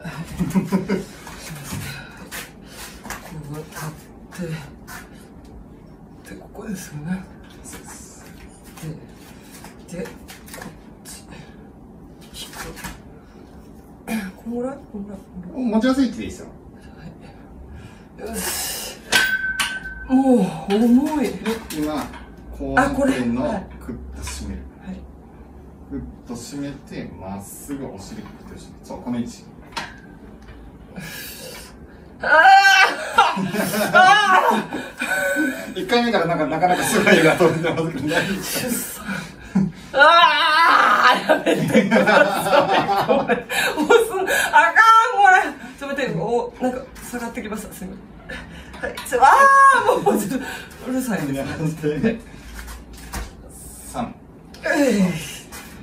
こって。でここですよね。ででこっち。引くこんぐらいこんぐら。い持ちやすい位置でいいですよ。よし。もう重い。で今こあこれ。う点のはい。クッと締める。はい。グッと締めてまっすぐお尻グッと締めるそうこの位置一回目からなんかなかなかすごいますけどああやめてくださいこれ押すあかんこれ。ちょっと待っておなんか下がってきましたすみません。はいちょああもうちょっとうるさい。ですね三えい。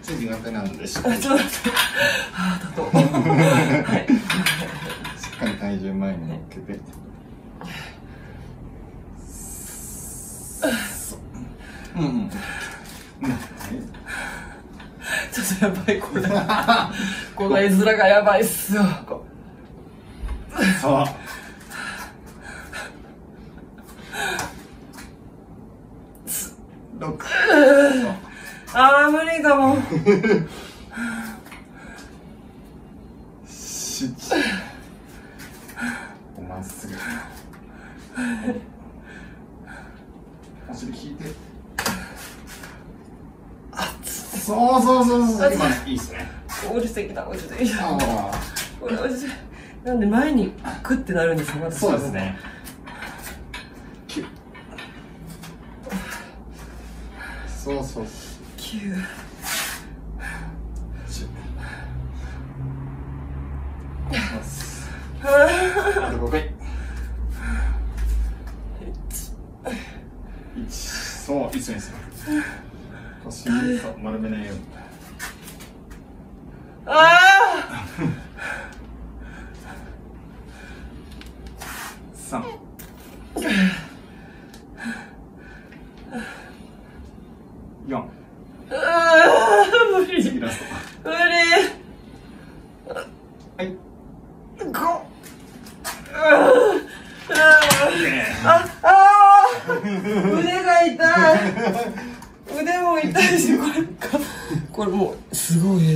次苦手なんでしっあかりしちょっと待ってあーだとはい。っかり体重前に乗っけて。そううんうんうんちょっとやばいこれ。この絵面がやばいっすよ。そう。六ああ無理かも。七まっすぐお尻引いて。そうそうそうそう。今いいっすね。落ちてきた落ちてきたあこれ落ちてなんで前にクッてなるんですよあそうですね。九そうそう九十あと5回そう一緒にですよ腰そう丸めないようにあ三四ああー無理次ラスト無理はいこあああー 腕が痛い。腕も痛いしこれこれもうすごい映像